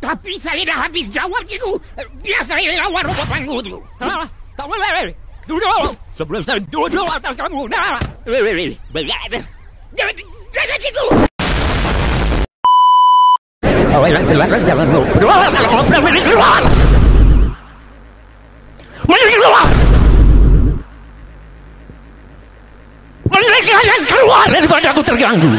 Tapi saya dah habis jawab, cikgu. Biar saya lawan robot panggung tu. Ha? Tak boleh. Duduk. Sebelum saya duduk atas kamu. Nah. Berat. Jangan, jangan, cikgu. Jangan keluar. Keluar. Keluar. Mereka yang keluar daripada aku terganggu.